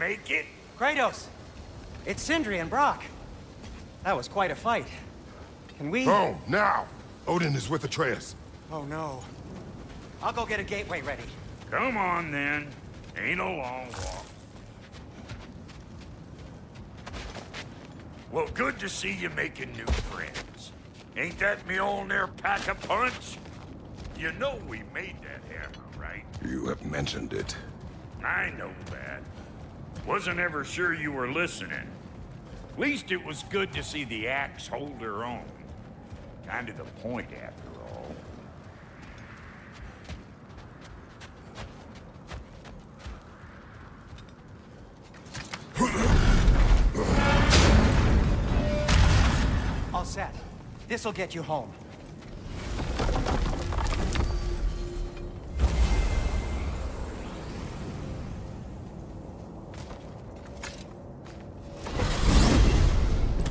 make it? Kratos! It's Sindri and Brok. That was quite a fight. Can we... Oh, now! Odin is with Atreus. Oh, no. I'll go get a gateway ready. Come on, then. Ain't a long walk. Well, good to see you making new friends. Ain't that Mjolnir pack a punch? You know we made that hammer, right? You have mentioned it. I know that. Wasn't ever sure you were listening. At least it was good to see the axe hold her own. Kind of the point, after all. All set. This'll get you home.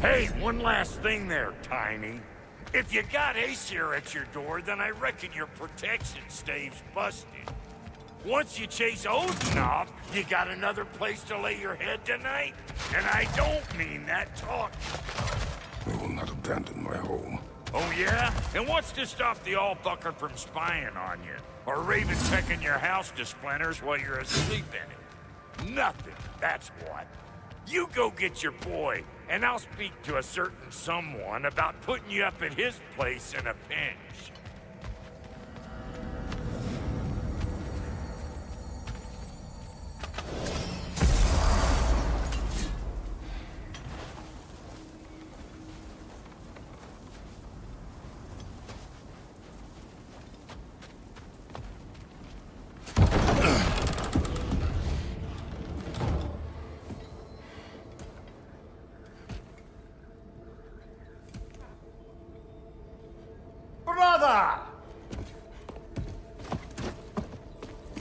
Hey, one last thing there, Tiny. If you got Aesir at your door, then I reckon your protection stave's busted. Once you chase Odin off, you got another place to lay your head tonight? And I don't mean that talk. I will not abandon my home. Oh yeah? And what's to stop the all-fucker from spying on you? Or Raven checking your house to splinters while you're asleep in it? Nothing, that's what. You go get your boy, and I'll speak to a certain someone about putting you up at his place in a pinch.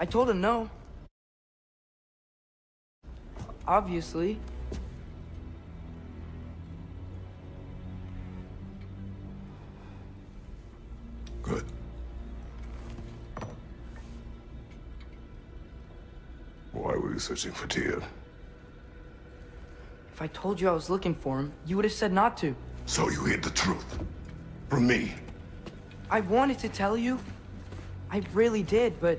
I told him no. Obviously. Good. Why were you searching for Tyr? If I told you I was looking for him, you would have said not to. So you hid the truth. From me. I wanted to tell you. I really did, but...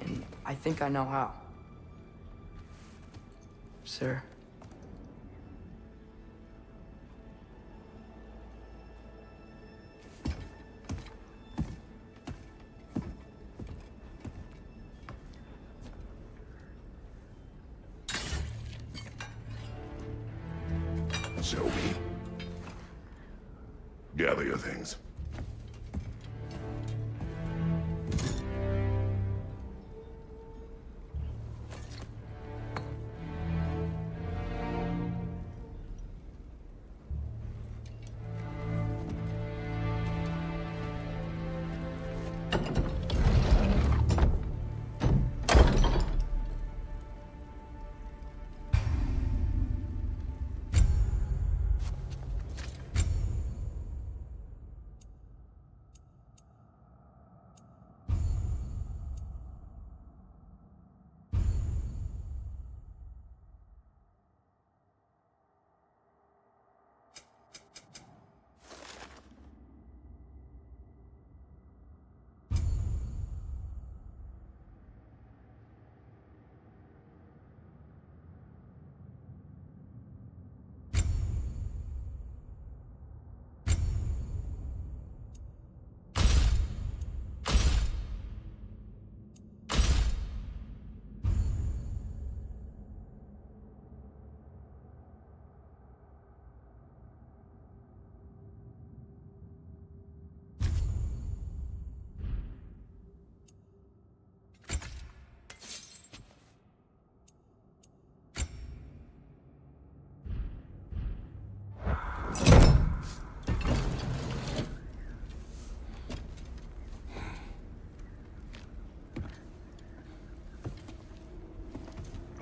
And I think I know how. Sir.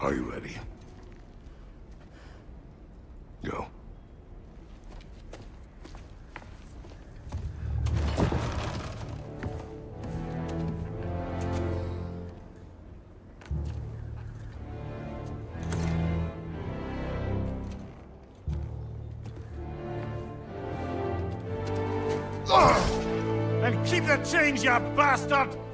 Are you ready? Go. And keep the change, you bastard!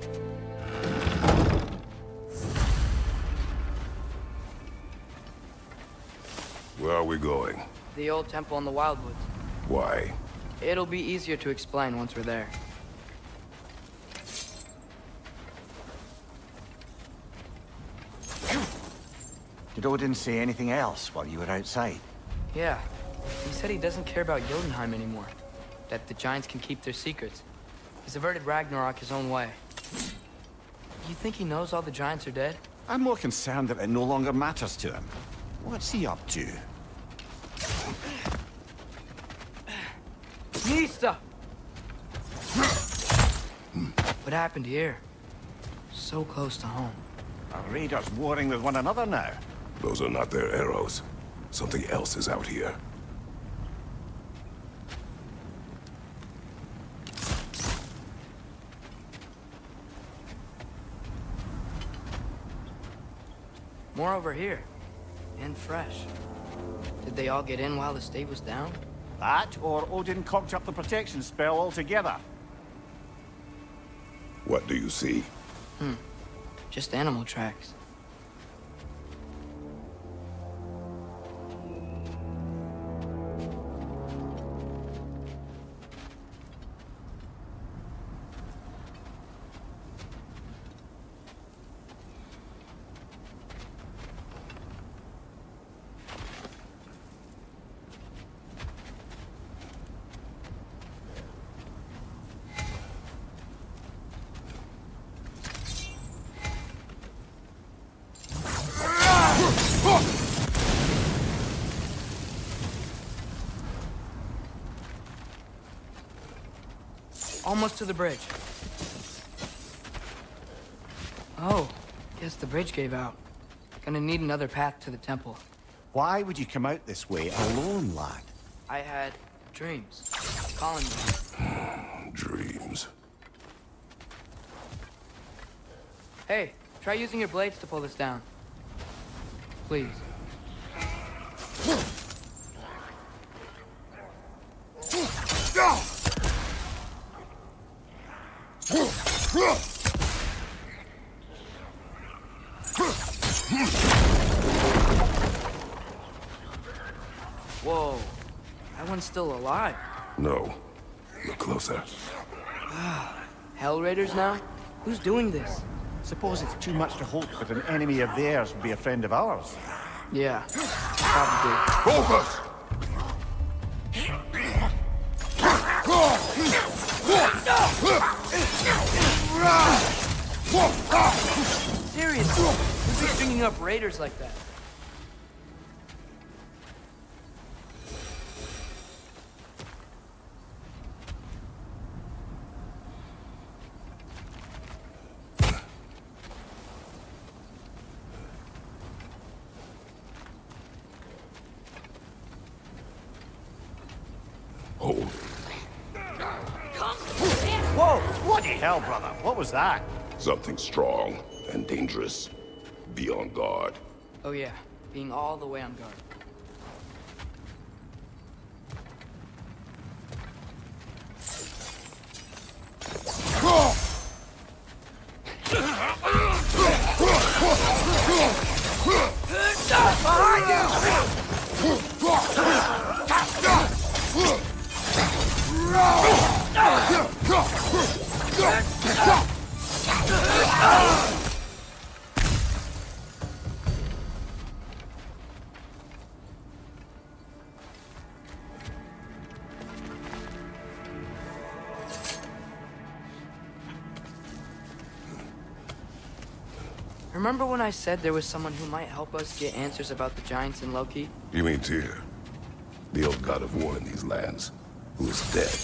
The old temple in the Wildwoods. Why? It'll be easier to explain once we're there. Dodo Did Odin say anything else while you were outside? Yeah. He said he doesn't care about Jotunheim anymore. That the Giants can keep their secrets. He's averted Ragnarok his own way. You think he knows all the Giants are dead? I'm more concerned that it no longer matters to him. What's he up to? Nista! What happened here? So close to home. Are raiders warring with one another now? Those are not their arrows. Something else is out here. More over here. And fresh. Did they all get in while the stave was down? That, or Odin cocked up the protection spell altogether. What do you see? Hmm. Just animal tracks. Almost to the bridge. Oh, guess the bridge gave out. Gonna need another path to the temple. Why would you come out this way alone, lad? I had dreams. Calling me. Dreams. Hey, try using your blades to pull this down. Please. Who's doing this? Suppose it's too much to hope that an enemy of theirs would be a friend of ours. Yeah, probably. Focus! Seriously, who's be stringing up raiders like that? Hold. Whoa! Bloody hell, brother! What was that? Something strong and dangerous. Be on guard. Oh yeah, being all the way on guard. I said there was someone who might help us get answers about the Giants and Loki? You mean Tyr? The old god of war in these lands, who is dead.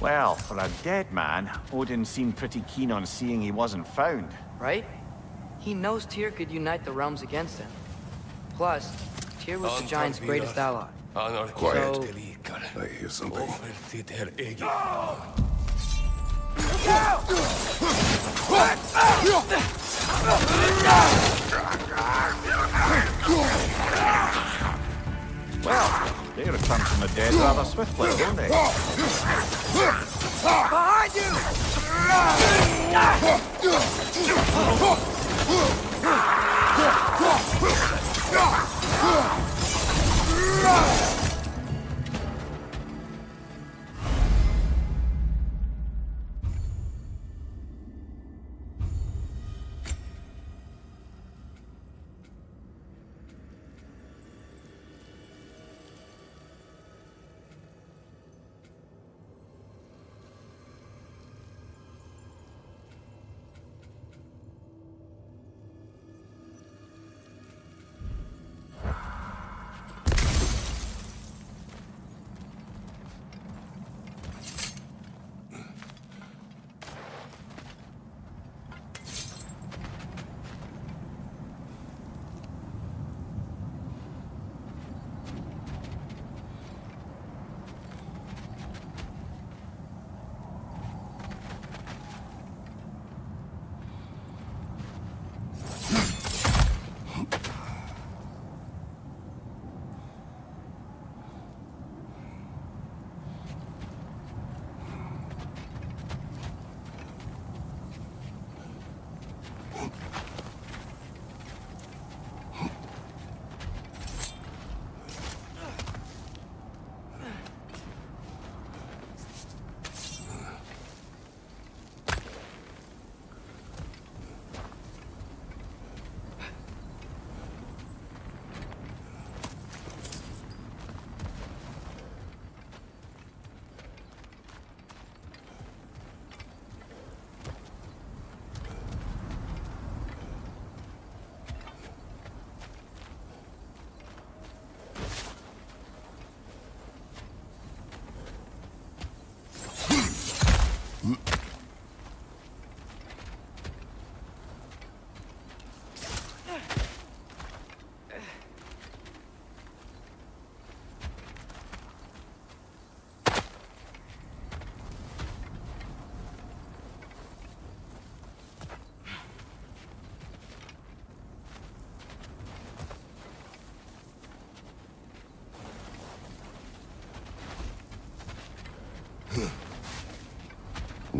Well, for a dead man, Odin seemed pretty keen on seeing he wasn't found. Right? He knows Tyr could unite the realms against him. Plus, Tyr was the Giants' greatest ally. Quiet. So, I hear something. Well, they return from the dead rather swiftly, don't they? behind you!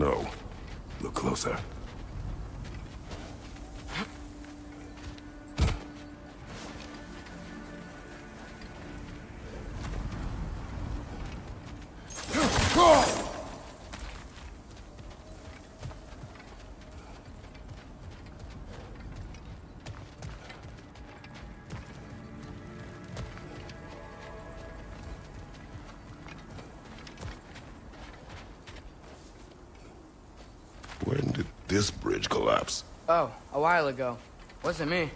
No. Look closer. This bridge collapse? Oh, a while ago. Wasn't me.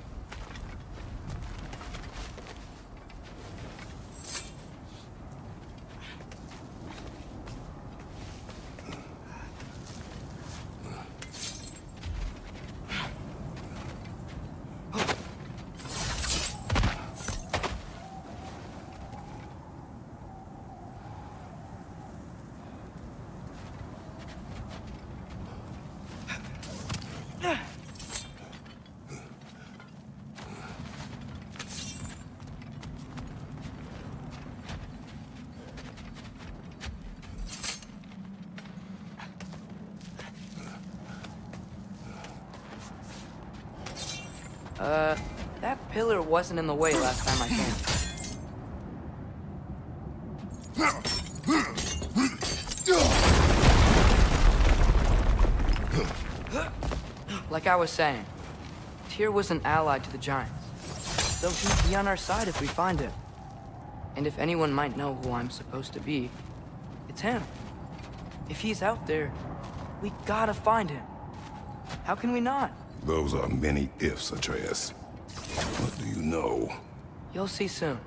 Uh, that pillar wasn't in the way last time I came. Like I was saying, Tyr was an ally to the Giants. So he'd be on our side if we find him. And if anyone might know who I'm supposed to be, it's him. If he's out there, we gotta find him. How can we not? Those are many ifs, Atreus. What do you know? You'll see soon.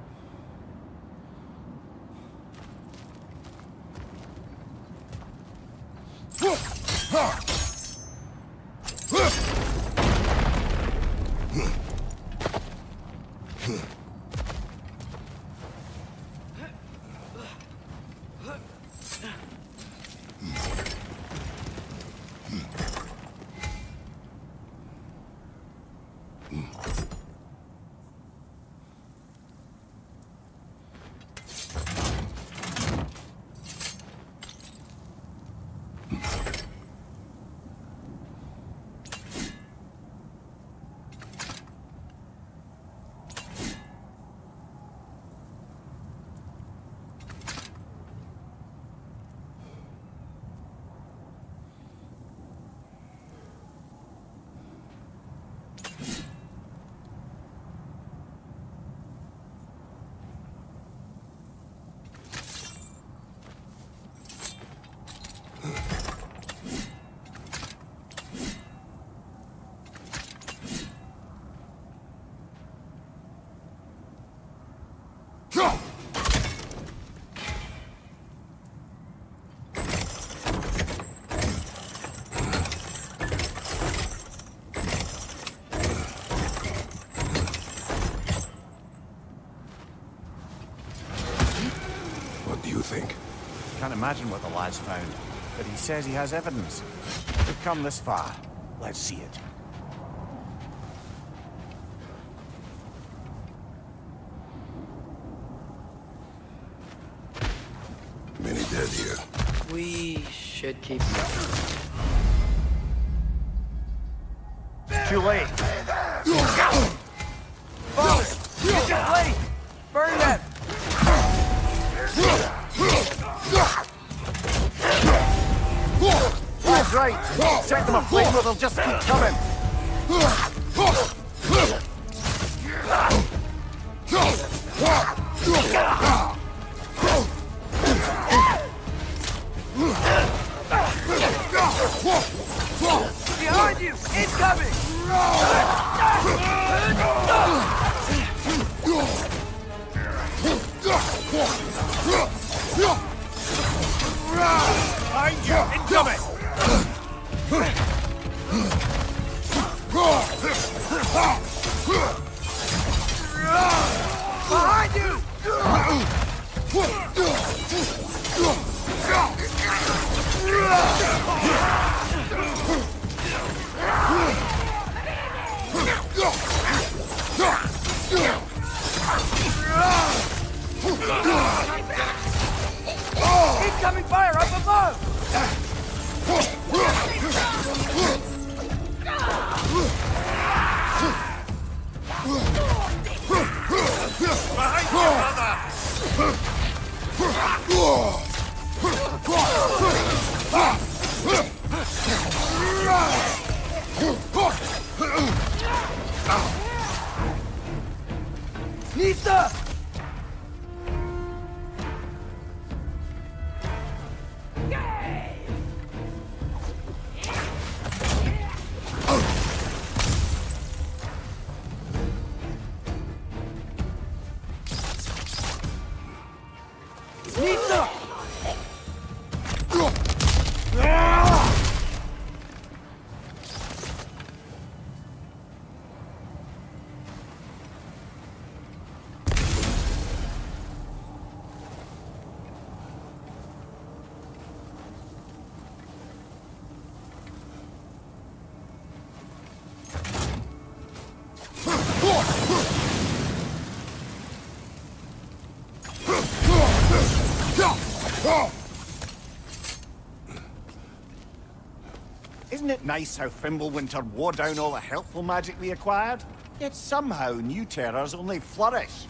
What do you think? Can't imagine what the lad's found, but he says he has evidence. We've come this far. Let's see it. Many dead here. We should keep Too nice how Fimbulwinter wore down all the helpful magic we acquired? Yet somehow new terrors only flourish.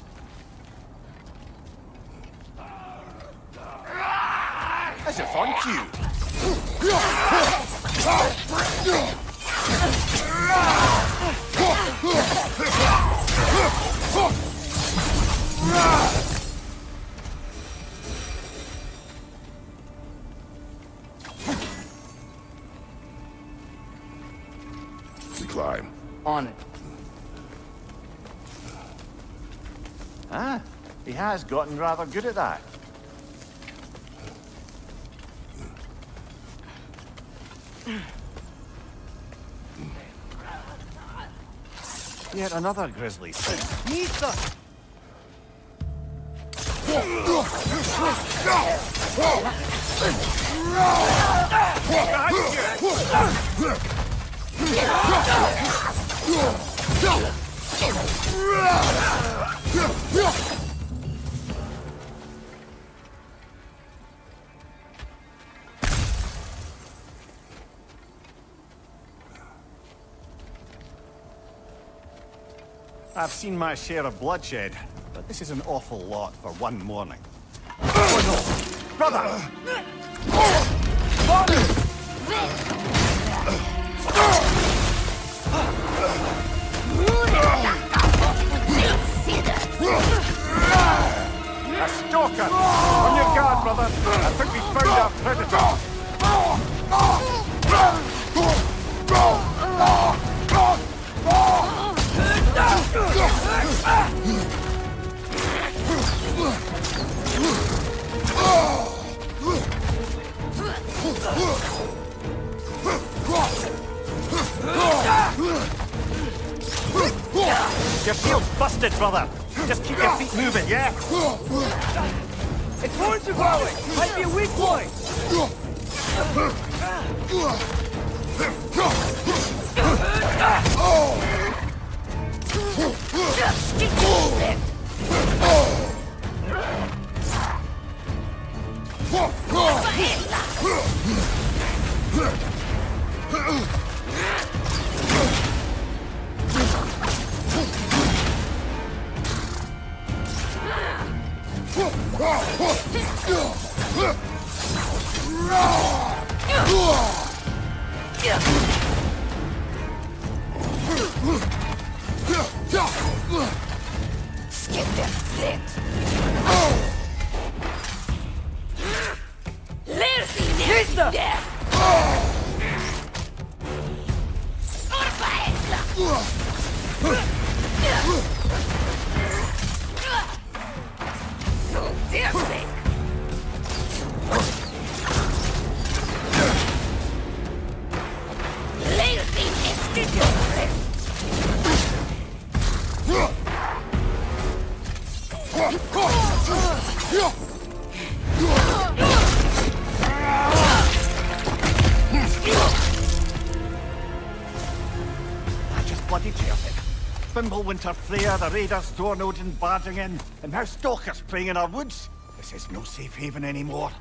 Gotten rather good at that. Yet another grisly scene. Nista! I've seen my share of bloodshed, but this is an awful lot for one morning. Oh no! Brother! A stalker! On your guard, brother! I think we found our predator! Your shield's busted, brother! Just keep your feet moving, yeah? Its horns are glowing! Might be a weak point! I Fimbulwinter Freya, the raiders, Thor and Odin barging in, and now stalkers preying in our woods. This is no safe haven anymore.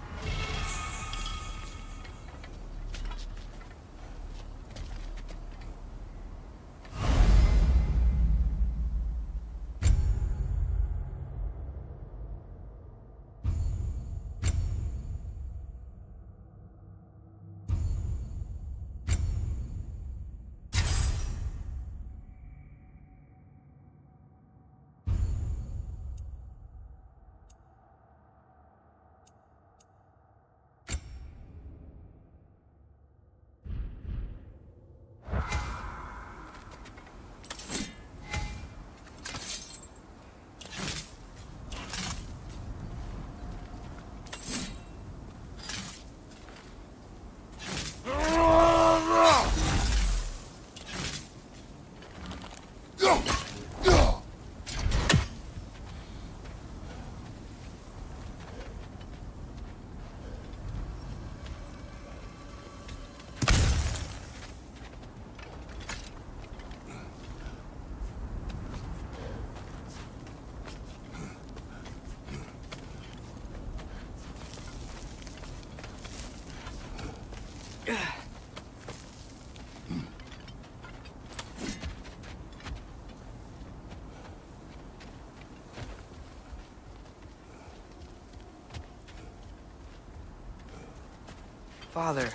Father,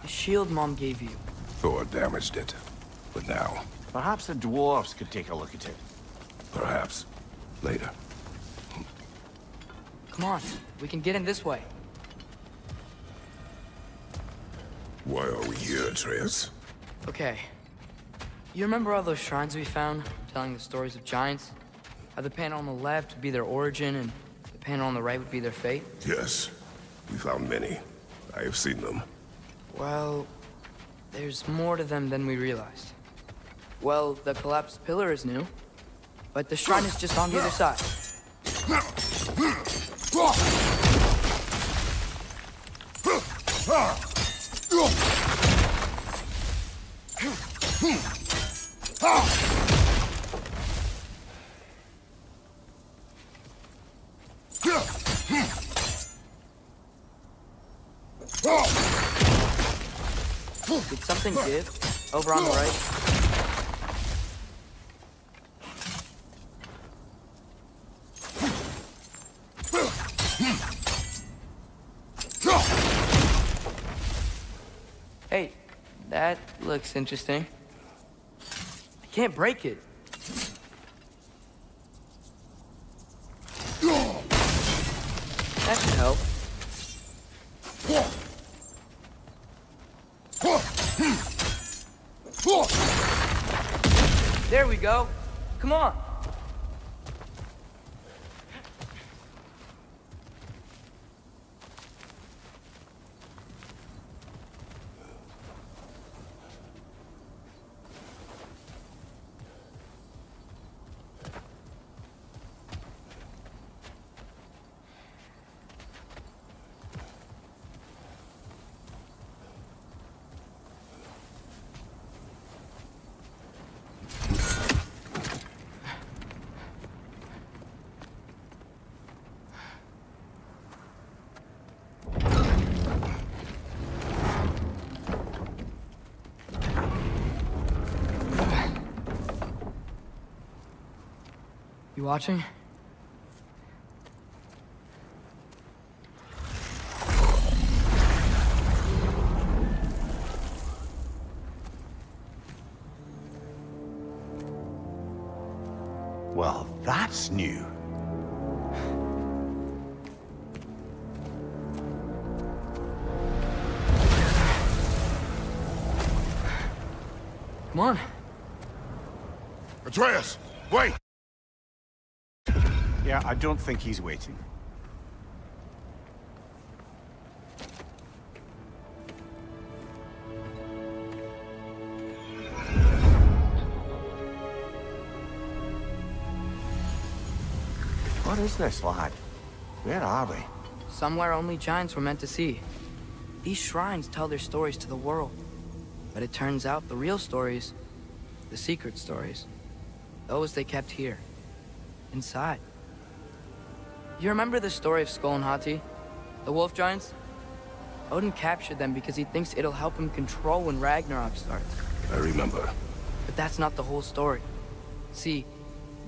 the shield Mom gave you. Thor damaged it. But now, Perhaps the dwarves could take a look at it. perhaps, later. Come on, we can get in this way. Why are we here, Atreus? Okay. You remember all those shrines we found, telling the stories of giants? How the panel on the left would be their origin, and the panel on the right would be their fate? Yes, we found many. I have seen them. Well, there's more to them than we realized. Well, the collapsed pillar is new, but the shrine is just on the other side. Did something? Over on the right? Hey, that looks interesting. I can't break it. That should help. There we go. Come on. You watching? Well, that's new. Come on. Atreus, wait! I don't think he's waiting. What is this, lad? Where are we? Somewhere only giants were meant to see. These shrines tell their stories to the world. But it turns out the real stories, the secret stories, those they kept here, inside. You remember the story of Skoll and Hati? The wolf giants? Odin captured them because he thinks it'll help him control when Ragnarok starts. I remember. But that's not the whole story. See,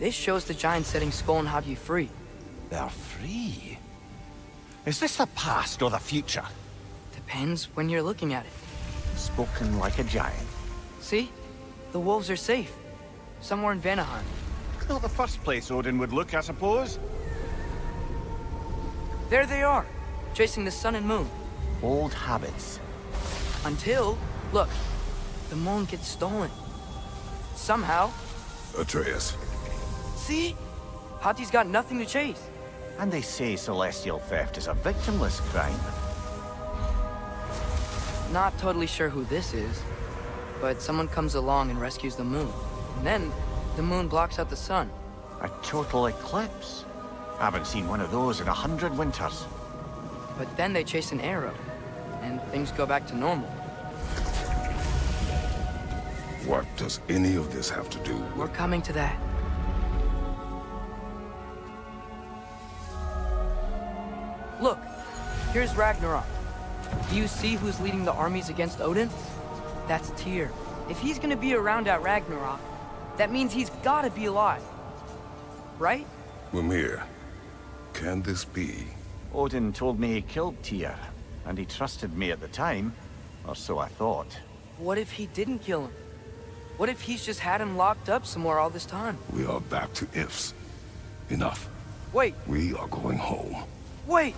this shows the giants setting Skoll and Hati free. They're free. Is this the past or the future? Depends when you're looking at it. Spoken like a giant. See? The wolves are safe. Somewhere in Vanaheim. Not the first place Odin would look, I suppose. There they are, chasing the sun and moon. Old habits. Until, look, the moon gets stolen. Somehow. Atreus, See? Hati's got nothing to chase. And they say celestial theft is a victimless crime. Not totally sure who this is, but someone comes along and rescues the moon. And then, the moon blocks out the sun. A total eclipse. I haven't seen one of those in a hundred winters. But then they chase an arrow, and things go back to normal. what does any of this have to do We're coming to that. Look, here's Ragnarok. Do you see who's leading the armies against Odin? That's Tyr. If he's gonna be around at Ragnarok, that means he's gotta be alive. Right? Mimir, can this be? Odin told me he killed Tyr, and he trusted me at the time, or so I thought. What if he didn't kill him? What if he's just had him locked up somewhere all this time? We are back to ifs. Enough. Wait, We are going home. wait!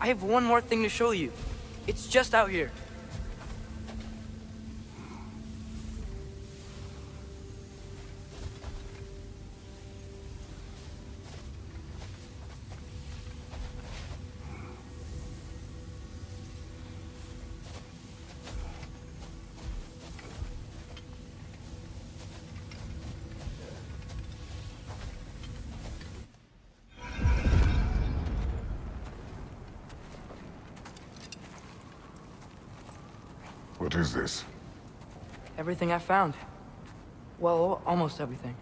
I have one more thing to show you. It's just out here. Is this? Everything I found. Well, almost everything.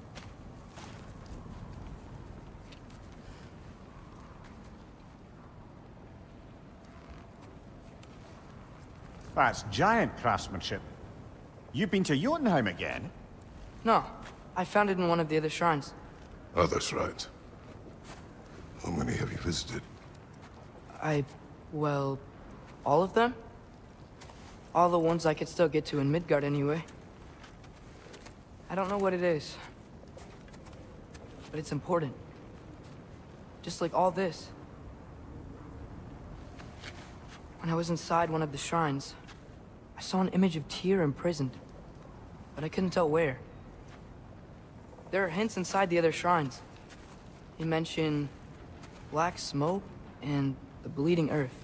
Ah, that's giant craftsmanship. You've been to Jotunheim again? No, I found it in one of the other shrines. Oh, other shrines. How many have you visited? I... well... all of them? All the ones I could still get to in Midgard anyway. I don't know what it is. But it's important. Just like all this. When I was inside one of the shrines, I saw an image of Tyr imprisoned. But I couldn't tell where. There are hints inside the other shrines. They mention black smoke and the bleeding earth.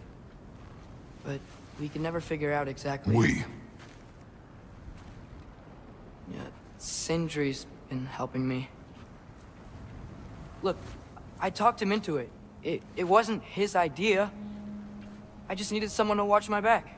But we can never figure out exactly... We. Yeah, Sindri's been helping me. Look, I talked him into it. It, it wasn't his idea. I just needed someone to watch my back.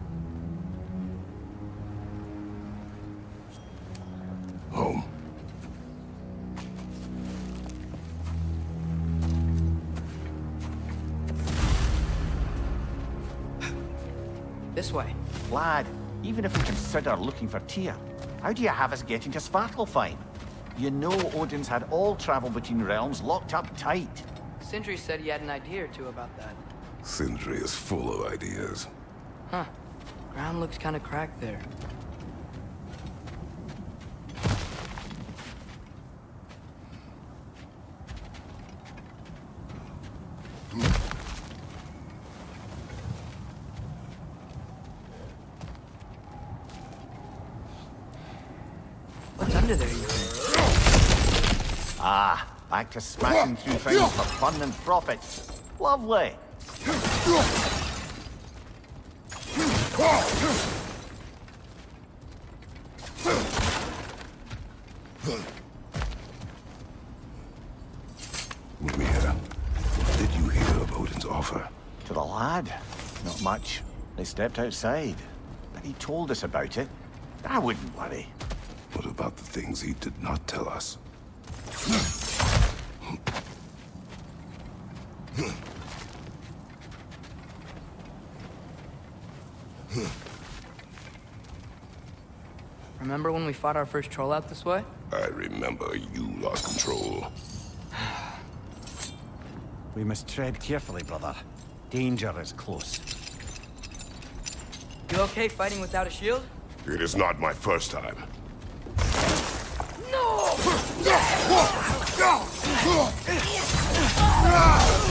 Even if we consider looking for Tyr, how do you have us getting to Svartalfheim? You know Odin's had all travel between realms locked up tight. Sindri said he had an idea or two about that. Sindri is full of ideas. Huh. Ground looks kind of cracked there. What's under there, you think? Ah, back to smashing through things for fun and profit. Lovely. Mimir, what did you hear of Odin's offer? To the lad? Not much. They stepped outside. But he told us about it. I wouldn't worry. What about the things he did not tell us? Remember when we fought our first troll out this way? I remember you lost control. We must tread carefully, brother. Danger is close. You okay fighting without a shield? It is not my first time.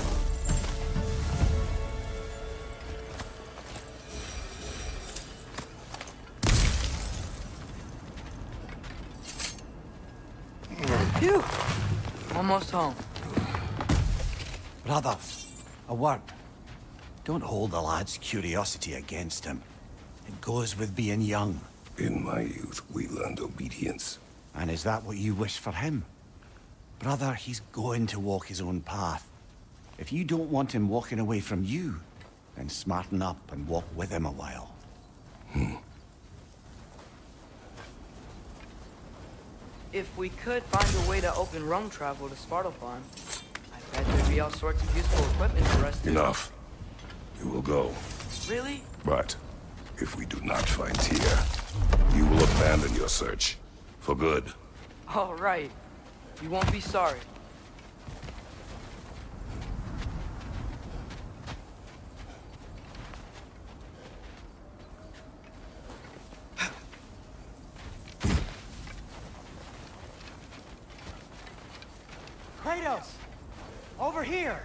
Phew! Almost home. Brother, a word. Don't hold the lad's curiosity against him. It goes with being young. In my youth, we learned obedience. And is that what you wish for him? Brother, he's going to walk his own path. If you don't want him walking away from you, then smarten up and walk with him a while. If we could find a way to open rum travel to Svartalfheim, I bet there'd be all sorts of useful equipment for us to... Enough. You will go. Really? But if we do not find Tyr, you will abandon your search. For good. All right. You won't be sorry. Kratos! Over here!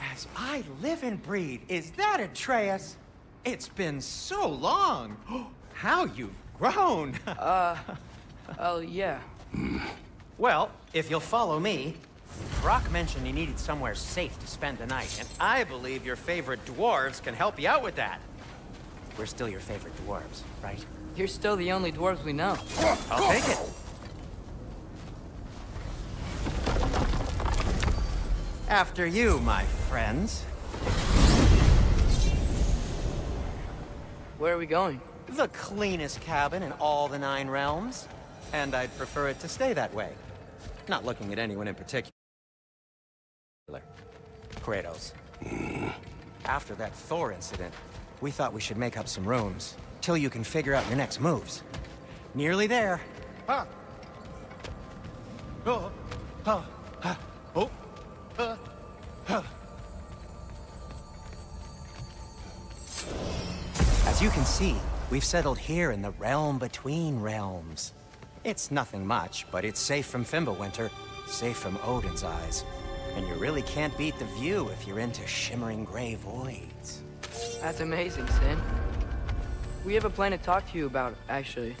As I live and breathe, is that Atreus? It's been so long! How you've grown! uh, Oh, yeah. well, if you'll follow me, Brok mentioned he needed somewhere safe to spend the night, and I believe your favorite dwarves can help you out with that. We're still your favorite dwarves, right? You're still the only dwarves we know. I'll take it. After you, my friends. Where are we going? The cleanest cabin in all the Nine Realms. And I'd prefer it to stay that way. Not looking at anyone in particular. Kratos. After that Thor incident, we thought we should make up some rooms. Till you can figure out your next moves. Nearly there. Ah. Oh. Ah. As you can see, we've settled here in the realm between realms. It's nothing much, but it's safe from Fimbulwinter, safe from Odin's eyes. And you really can't beat the view if you're into shimmering gray voids. That's amazing, Sin. We have a plan to talk to you about, actually.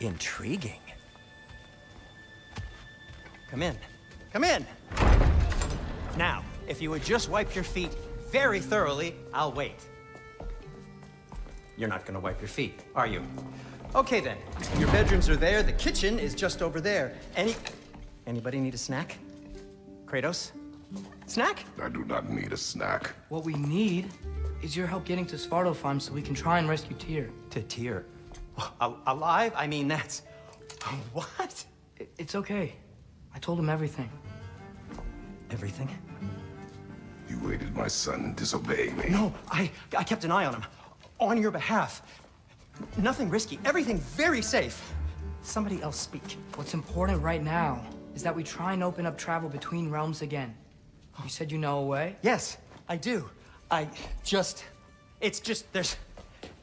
Intriguing. Come in. Come in! Now, if you would just wipe your feet very thoroughly, I'll wait. You're not gonna wipe your feet, are you? Okay then. Your bedrooms are there, the kitchen is just over there. Any... Anybody need a snack? Kratos? Snack? I do not need a snack. What we need is your help getting to Svartalfheim so we can try and rescue Tyr. To Tyr. Al- alive? I mean, that's... What? It's okay. I told him everything. Everything? You aided my son in disobeying me. No, I, I kept an eye on him. On your behalf. Nothing risky. Everything very safe. Somebody else speak. What's important right now is that we try and open up travel between realms again. You said you know a way? Yes, I do. I just... It's just, there's...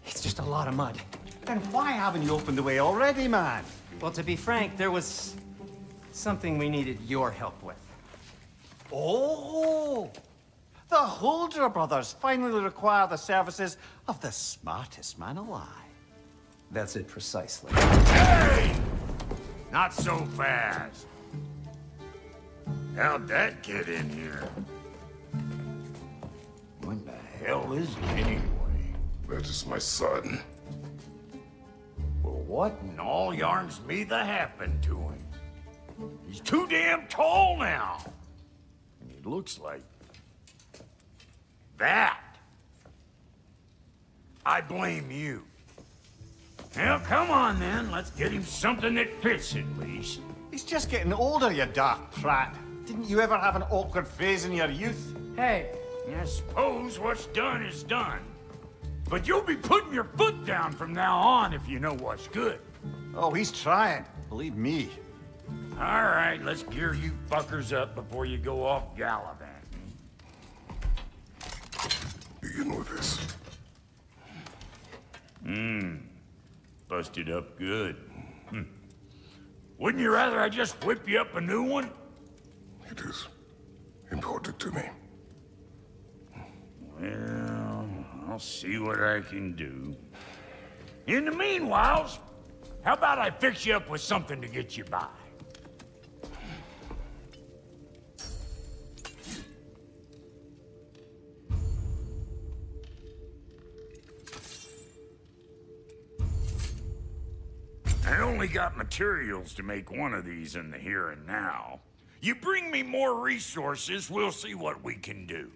It's just a lot of mud. Then why haven't you opened the way already, man? Well, to be frank, there was something we needed your help with. Oh! The Huldra brothers finally require the services of the smartest man alive. That's it precisely. Hey! Not so fast. How'd that get in here? When the hell is he anyway? That is my son. Well, what in all yarns me the happened to him? He's too damn tall now. And he looks like... that. I blame you. Now, come on then. Let's get him something that fits at least. He's just getting older, you daft prat. Didn't you ever have an awkward phase in your youth? Hey, I suppose what's done is done. But you'll be putting your foot down from now on if you know what's good. Oh, he's trying. Believe me. All right, let's gear you fuckers up before you go off gallivanting. Begin with this. Mmm. Busted up good. Hmm. Wouldn't you rather I just whip you up a new one? It is important to me. Well, I'll see what I can do. In the meanwhile, how about I fix you up with something to get you by? I only got materials to make one of these in the here and now. You bring me more resources, we'll see what we can do.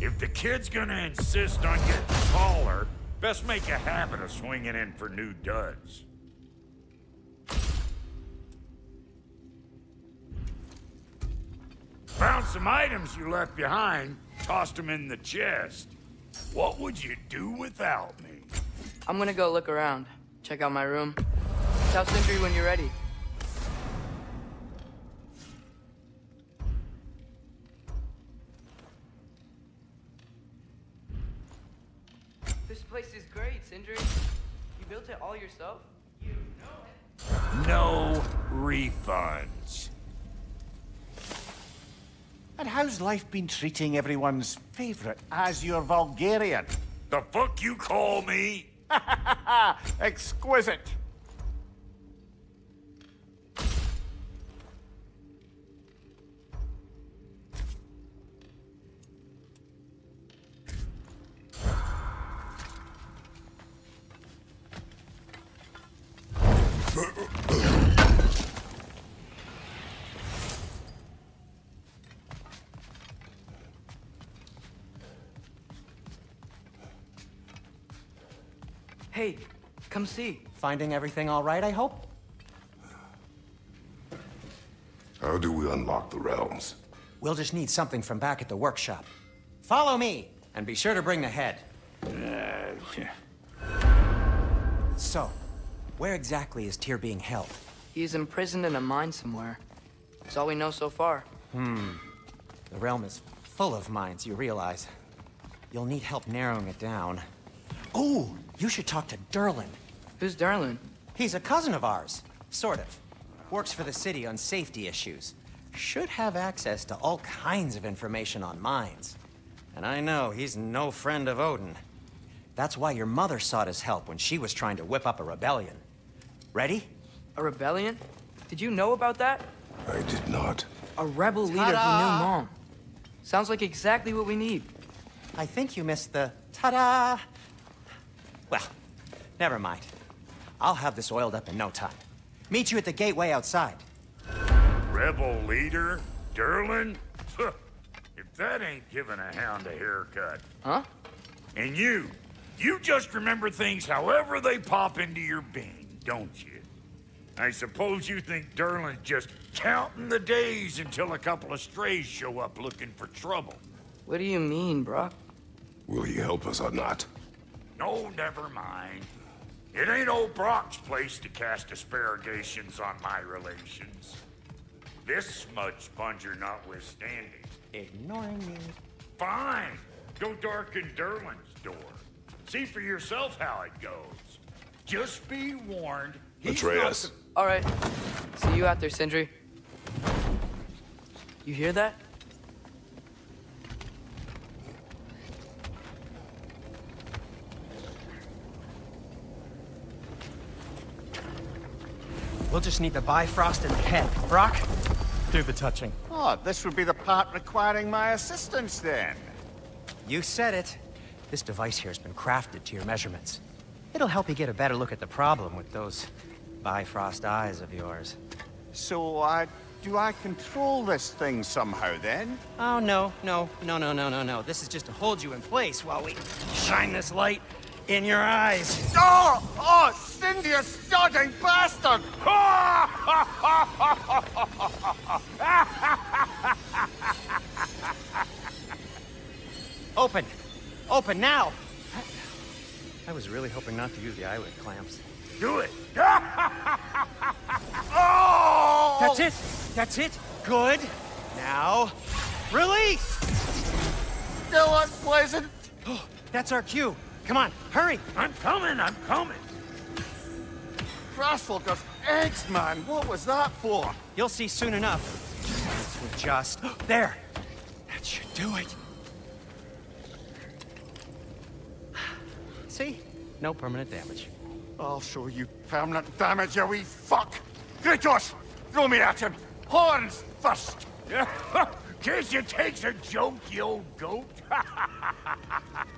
If the kid's gonna insist on getting taller, best make a habit of swinging in for new duds. Found some items you left behind, tossed them in the chest. What would you do without me? I'm gonna go look around. Check out my room. Tell Sindri when you're ready. Life been treating everyone's favorite Azure Vulgarian? The fuck you call me? Exquisite. Uh, uh. Hey, come see. Finding everything all right, I hope? How do we unlock the realms? We'll just need something from back at the workshop. Follow me, and be sure to bring the head. Yeah. So, where exactly is Tyr being held? He's imprisoned in a mine somewhere. That's all we know so far. Hmm. The realm is full of mines, you realize. You'll need help narrowing it down. Oh, you should talk to Durlin. Who's Durlin? He's a cousin of ours, sort of. Works for the city on safety issues. Should have access to all kinds of information on mines. And I know he's no friend of Odin. That's why your mother sought his help when she was trying to whip up a rebellion. Ready? A rebellion? Did you know about that? I did not. A rebel leader who knew Mom. Sounds like exactly what we need. I think you missed the ta-da. Well, never mind. I'll have this oiled up in no time. Meet you at the gateway outside. Rebel leader? Durlin? if that ain't giving a hound a haircut. Huh? And you, you just remember things however they pop into your being, don't you? I suppose you think Durlin's just counting the days until a couple of strays show up looking for trouble. What do you mean, Brok? Will he help us or not? No, never mind. It ain't old Brok's place to cast asparagations on my relations. This smudge sponger notwithstanding. Ignoring me. Fine. Go darken Durlin's door. See for yourself how it goes. Just be warned. He's not Atreus. All right. See you out there, Sindri. You hear that? We'll just need the Bifrost and the head. Brok, do the touching. Oh, this would be the part requiring my assistance then. You said it. This device here has been crafted to your measurements. It'll help you get a better look at the problem with those Bifrost eyes of yours. So, uh, do I control this thing somehow then? Oh, no, no, no, no, no, no, no. This is just to hold you in place while we shine this light in your eyes. Oh! Oh, Sindri, you sodding bastard! Open! Open now! I was really hoping not to use the eyelid clamps. Do it. Oh! That's it! That's it! Good! Now, release! Still unpleasant. That's our cue. Come on, hurry! I'm coming. I'm coming. Crossfulker's eggs, man. What was that for? You'll see soon enough. Will just... There! That should do it. See? No permanent damage. I'll show you permanent damage, you wee fuck! Kratos! Throw me at him! Horns first! Guess you takes a joke, you old goat.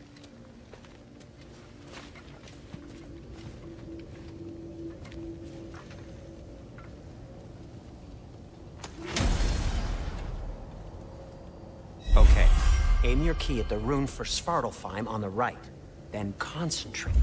Aim your key at the rune for Svartalfheim on the right, then concentrate.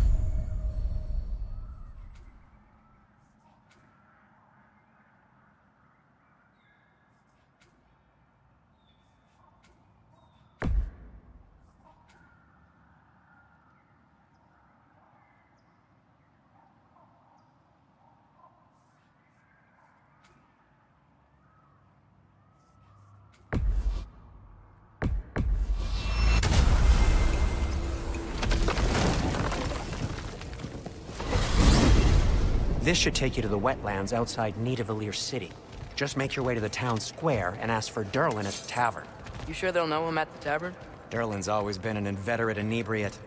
This should take you to the wetlands outside Nidavellir City. Just make your way to the town square and ask for Durlin at the tavern. You sure they'll know him at the tavern? Durlin's always been an inveterate inebriate.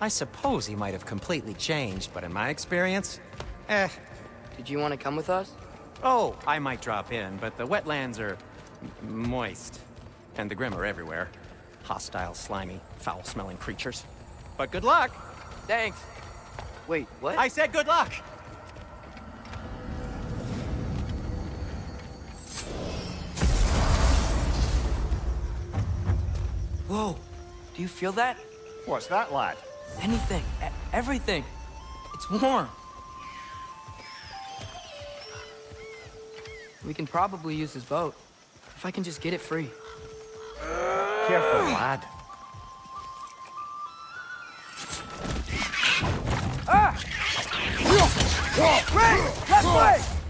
I suppose he might have completely changed, but in my experience, eh. Did you want to come with us? Oh, I might drop in, but the wetlands are moist. And the Grim are everywhere. Hostile, slimy, foul-smelling creatures. But good luck! Thanks. Wait, what? I said good luck! Whoa. Do you feel that? What's that, lad? Anything. E- everything. It's warm. We can probably use his boat. If I can just get it free. Careful, lad. Ah! Ray! Left leg!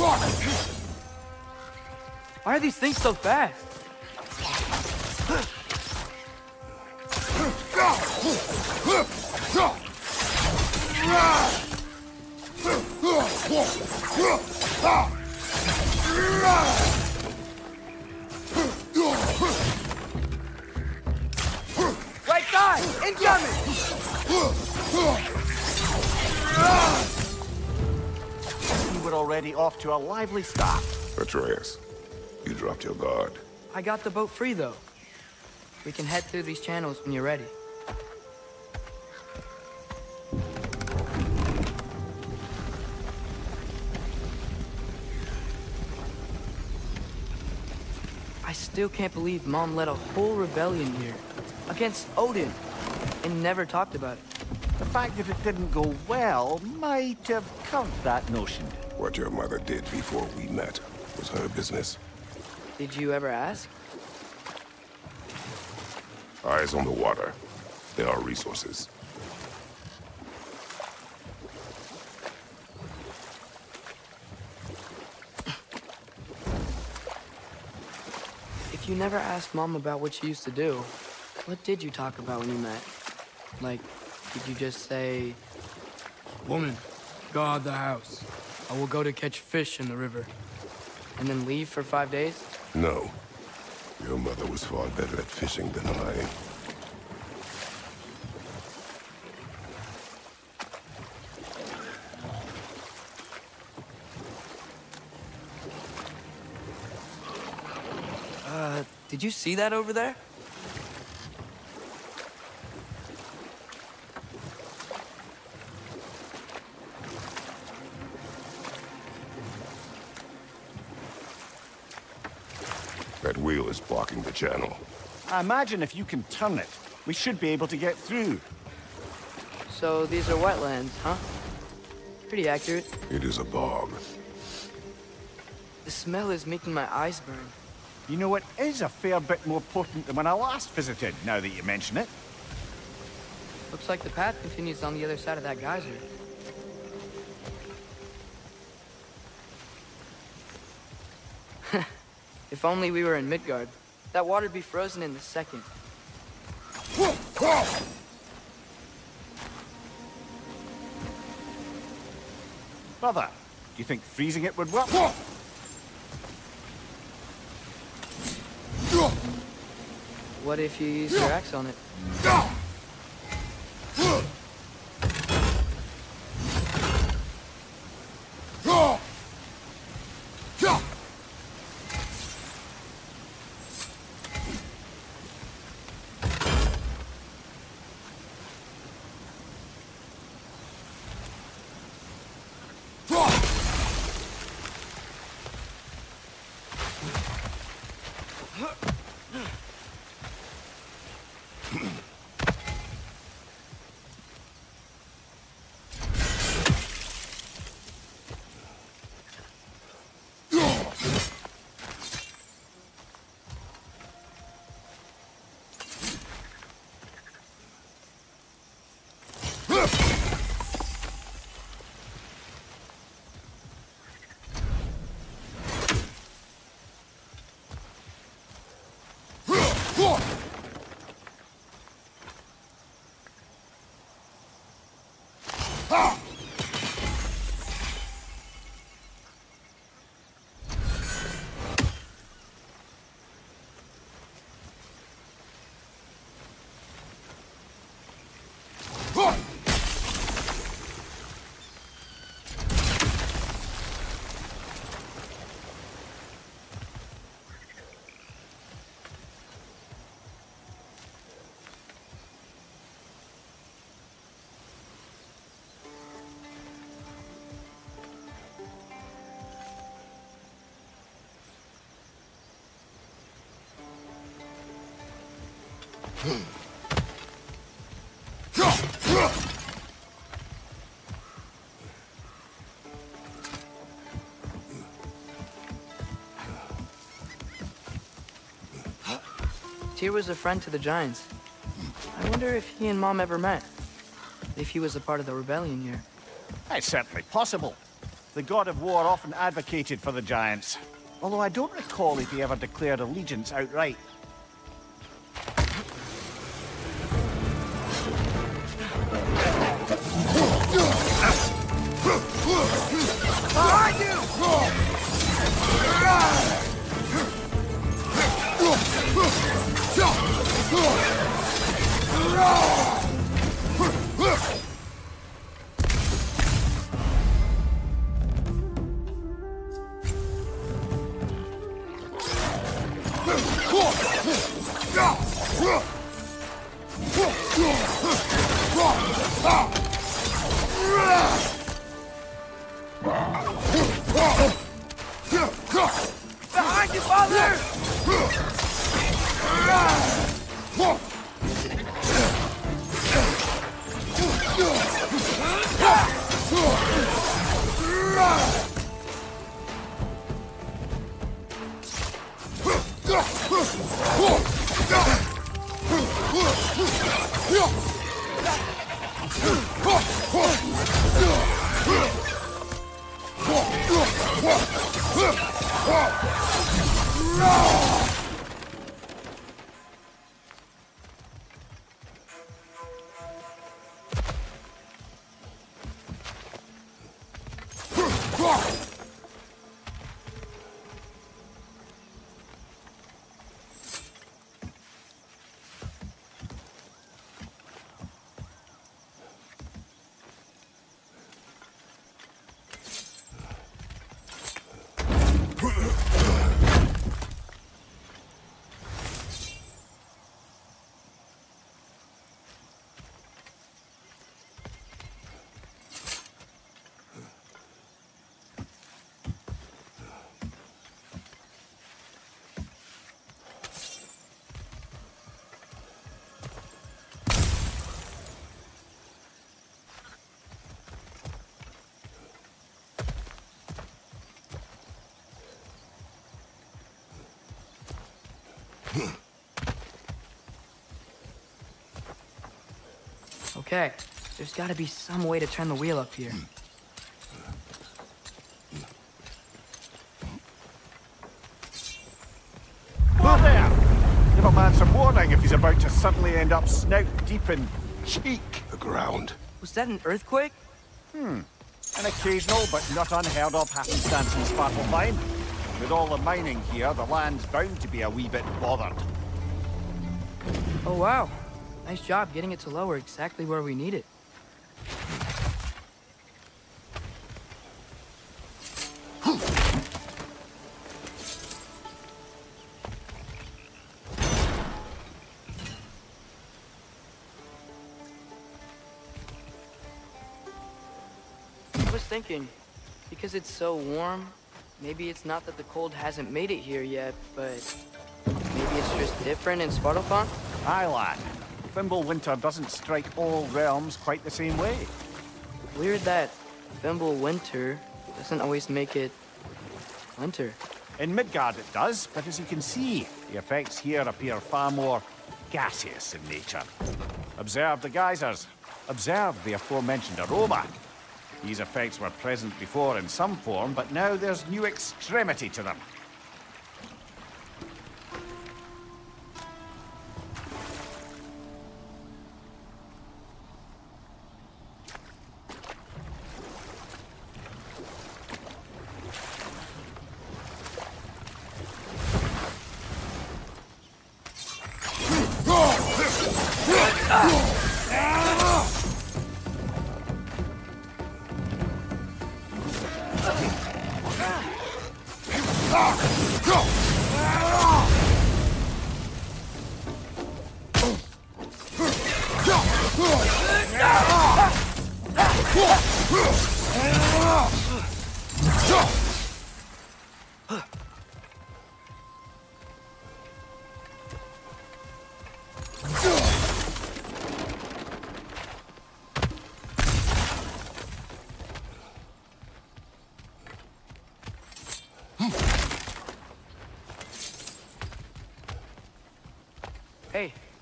Why are these things so fast? Right side! Incoming! You were already off to a lively start. Atreus, you dropped your guard. I got the boat free, though. We can head through these channels when you're ready. I still can't believe Mom led a whole rebellion here. Against Odin. And never talked about it. The fact that it didn't go well might have covered that notion. What your mother did before we met was her business. Did you ever ask? Eyes on the water. There are resources. If you never asked Mom about what she used to do, what did you talk about when you met? Like, did you just say, Woman, guard the house. I will go to catch fish in the river. And then leave for five days? No. Your mother was far better at fishing than I. Uh, did you see that over there? That wheel is blocking the channel. I imagine if you can turn it, we should be able to get through. So these are wetlands, huh? Pretty accurate. It is a bog. The smell is making my eyes burn. You know, it is a fair bit more potent than when I last visited, now that you mention it. Looks like the path continues on the other side of that geyser. if only we were in Midgard. That water'd be frozen in a second. Brother, do you think freezing it would work? What if you use your axe on it? Ugh. Ha! Tyr was a friend to the Giants. I wonder if he and Mom ever met. If he was a part of the rebellion here. It's certainly possible. The god of war often advocated for the Giants. Although I don't recall if he ever declared allegiance outright. Okay, there's gotta be some way to turn the wheel up here. Who there? Give a man some warning if he's about to suddenly end up snout deep in cheek. The ground. Was that an earthquake? Hmm. An occasional but not unheard of happenstance in Svartalfheim. With all the mining here, the land's bound to be a wee bit bothered. Oh, wow. Nice job getting it to lower exactly where we need it. I was thinking, because it's so warm, maybe it's not that the cold hasn't made it here yet, but maybe it's just different in Svartalfheim? Aye, lad. Fimbulwinter doesn't strike all realms quite the same way. Weird that Fimbulwinter doesn't always make it winter. In Midgard it does, but as you can see, the effects here appear far more gaseous in nature. Observe the geysers. Observe the aforementioned aroma. These effects were present before in some form, but now there's new extremity to them.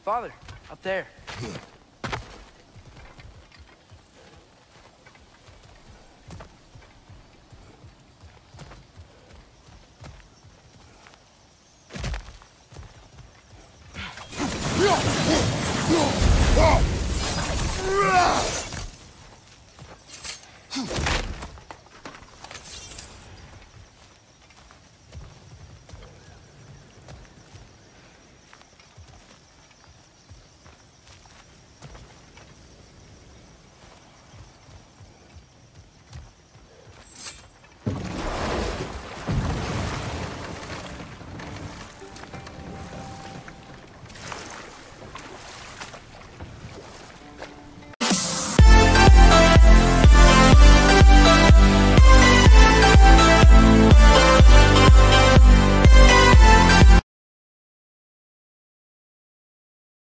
Father, up there.